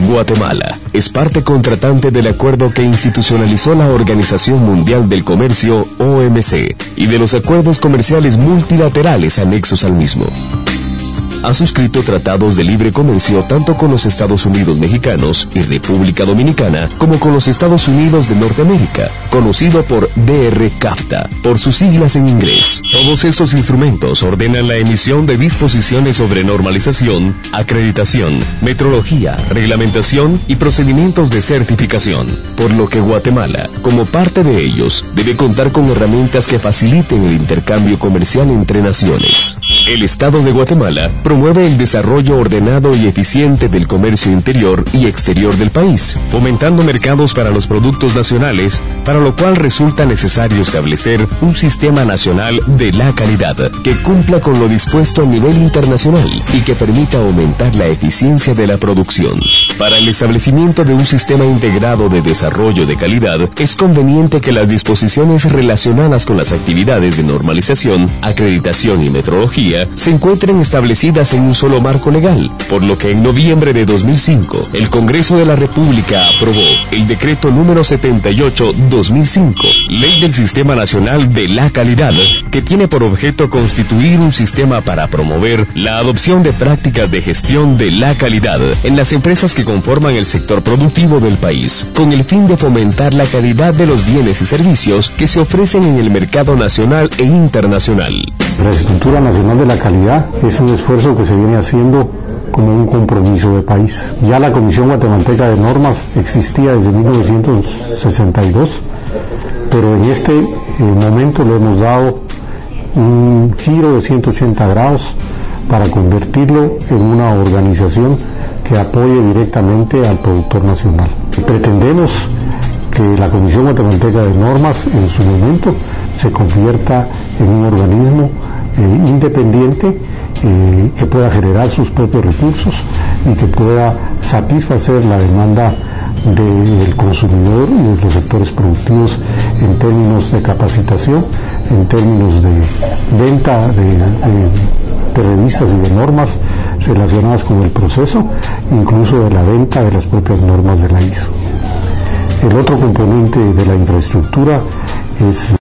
Guatemala es parte contratante del acuerdo que institucionalizó la Organización Mundial del Comercio, OMC, y de los acuerdos comerciales multilaterales anexos al mismo ha suscrito tratados de libre comercio tanto con los Estados Unidos mexicanos y República Dominicana como con los Estados Unidos de Norteamérica, conocido por DR-CAFTA, por sus siglas en inglés. Todos estos instrumentos ordenan la emisión de disposiciones sobre normalización, acreditación, metrología, reglamentación y procedimientos de certificación, por lo que Guatemala, como parte de ellos, debe contar con herramientas que faciliten el intercambio comercial entre naciones. El Estado de Guatemala promueve el desarrollo ordenado y eficiente del comercio interior y exterior del país, fomentando mercados para los productos nacionales, para lo cual resulta necesario establecer un sistema nacional de la calidad que cumpla con lo dispuesto a nivel internacional y que permita aumentar la eficiencia de la producción. Para el establecimiento de un sistema integrado de desarrollo de calidad, es conveniente que las disposiciones relacionadas con las actividades de normalización, acreditación y metrología se encuentren establecidas en un solo marco legal, por lo que en noviembre de 2005 el Congreso de la República aprobó el decreto número 78-2005, Ley del Sistema Nacional de la Calidad, que tiene por objeto constituir un sistema para promover la adopción de prácticas de gestión de la calidad en las empresas que conforman el sector productivo del país, con el fin de fomentar la calidad de los bienes y servicios que se ofrecen en el mercado nacional e internacional. La estructura nacional de la calidad es un esfuerzo que se viene haciendo como un compromiso de país. Ya la Comisión Guatemalteca de Normas existía desde 1962, pero en este eh, momento le hemos dado un giro de 180 grados para convertirlo en una organización que apoye directamente al productor nacional. Pretendemos que la Comisión Guatemalteca de Normas en su momento se convierta en un organismo eh, independiente eh, que pueda generar sus propios recursos y que pueda satisfacer la demanda del consumidor y de los sectores productivos en términos de capacitación, en términos de venta de, revistas y de normas relacionadas con el proceso, incluso de la venta de las propias normas de la ISO. El otro componente de la infraestructura es